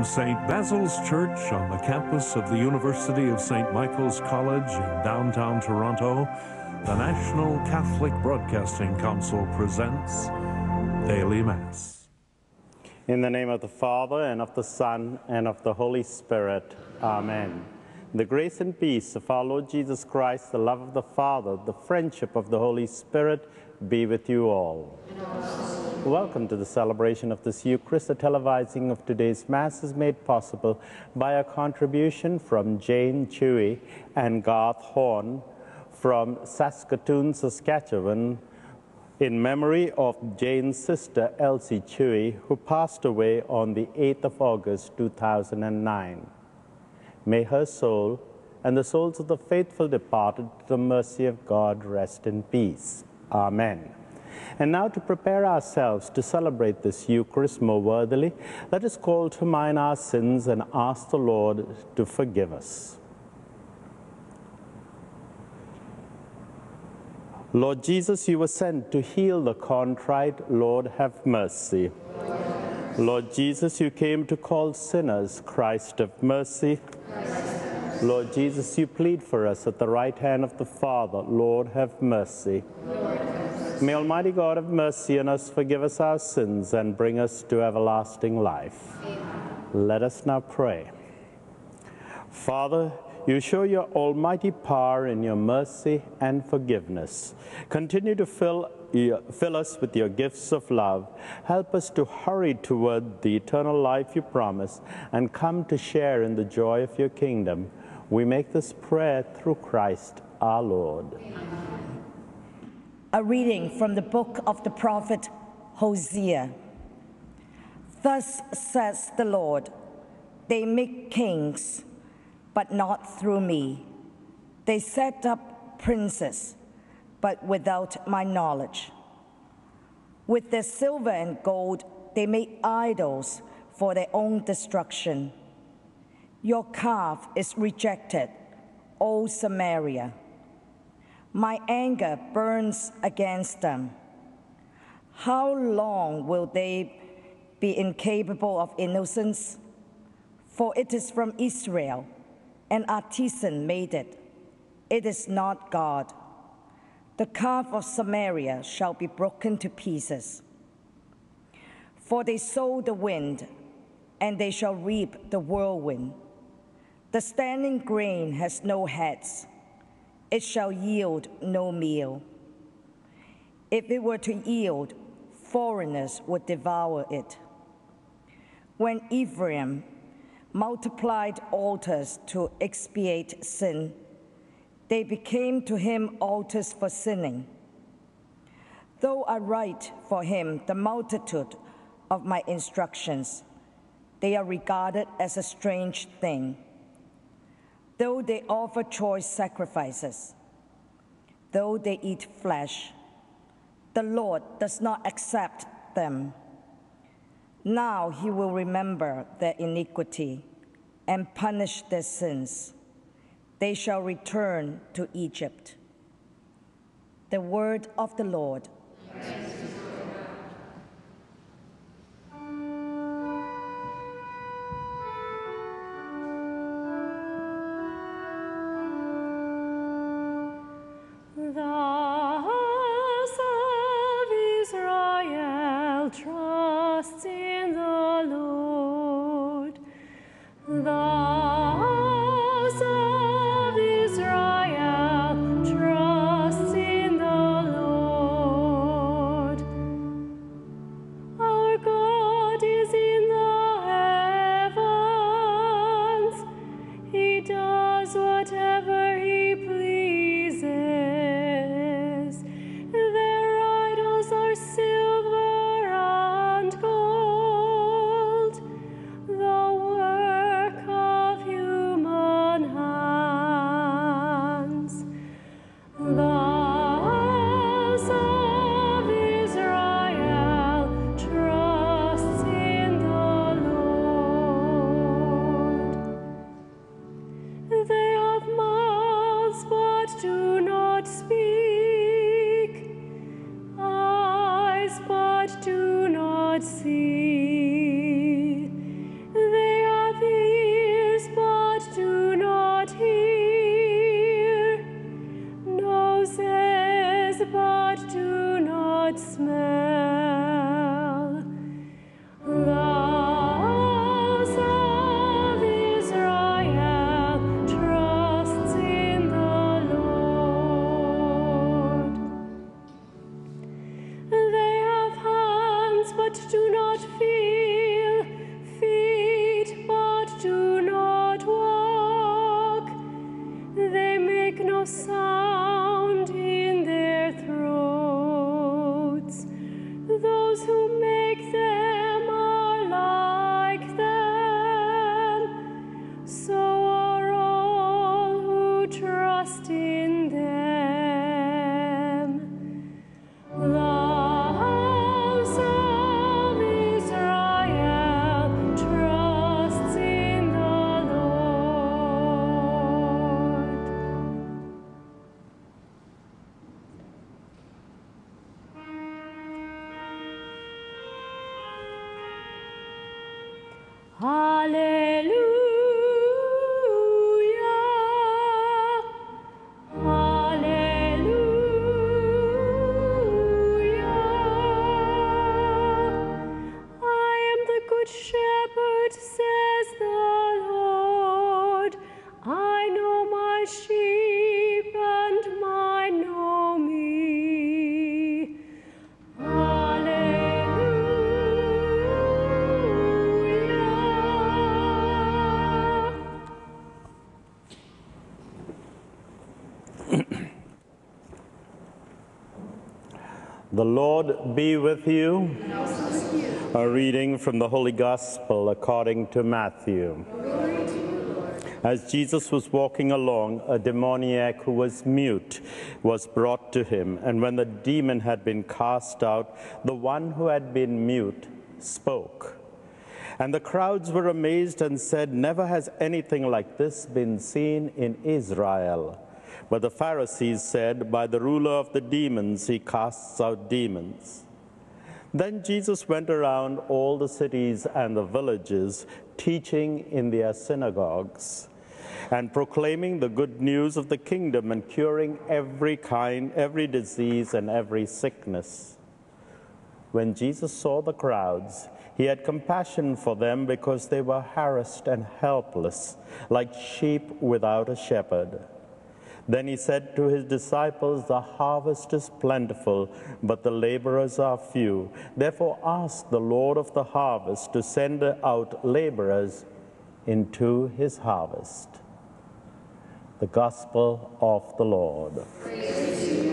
From St. Basil's Church on the campus of the University of St. Michael's College in downtown Toronto, the National Catholic Broadcasting Council presents Daily Mass. In the name of the Father, and of the Son, and of the Holy Spirit. Amen. The grace and peace of our Lord Jesus Christ, the love of the Father, the friendship of the Holy Spirit be with you all. Welcome to the celebration of this Eucharist. The televising of today's Mass is made possible by a contribution from Jane Chewy and Garth Horn from Saskatoon, Saskatchewan, in memory of Jane's sister Elsie Chewy, who passed away on the 8th of August 2009. May her soul and the souls of the faithful departed to the mercy of God rest in peace. Amen. And now to prepare ourselves to celebrate this Eucharist more worthily, let us call to mind our sins and ask the Lord to forgive us. Lord Jesus, you were sent to heal the contrite. Lord, have mercy. Lord Jesus, you came to call sinners. Christ, of mercy. Lord Jesus, you plead for us at the right hand of the Father. Lord, have mercy. May Almighty God have mercy on us, forgive us our sins, and bring us to everlasting life. Let us now pray. Father, you show your almighty power in your mercy and forgiveness. Continue to fill, fill us with your gifts of love. Help us to hurry toward the eternal life you promise and come to share in the joy of your kingdom. We make this prayer through Christ our Lord. A reading from the book of the prophet Hosea. Thus says the Lord, they make kings but not through me. They set up princes, but without my knowledge. With their silver and gold, they made idols for their own destruction. Your calf is rejected, O Samaria. My anger burns against them. How long will they be incapable of innocence? For it is from Israel an artisan made it. It is not God. The calf of Samaria shall be broken to pieces. For they sow the wind, and they shall reap the whirlwind. The standing grain has no heads, it shall yield no meal. If it were to yield, foreigners would devour it. When Ephraim multiplied altars to expiate sin. They became to him altars for sinning. Though I write for him the multitude of my instructions, they are regarded as a strange thing. Though they offer choice sacrifices, though they eat flesh, the Lord does not accept them. Now he will remember their iniquity and punish their sins. They shall return to Egypt. The word of the Lord. Make The Lord be with you. A reading from the Holy Gospel according to Matthew. As Jesus was walking along, a demoniac who was mute was brought to him, and when the demon had been cast out, the one who had been mute spoke. And the crowds were amazed and said, Never has anything like this been seen in Israel. But the Pharisees said, By the ruler of the demons, he casts out demons. Then Jesus went around all the cities and the villages, teaching in their synagogues and proclaiming the good news of the kingdom and curing every kind, every disease and every sickness. When Jesus saw the crowds, he had compassion for them because they were harassed and helpless, like sheep without a shepherd. Then he said to his disciples, The harvest is plentiful, but the laborers are few. Therefore, ask the Lord of the harvest to send out laborers into his harvest. The Gospel of the Lord.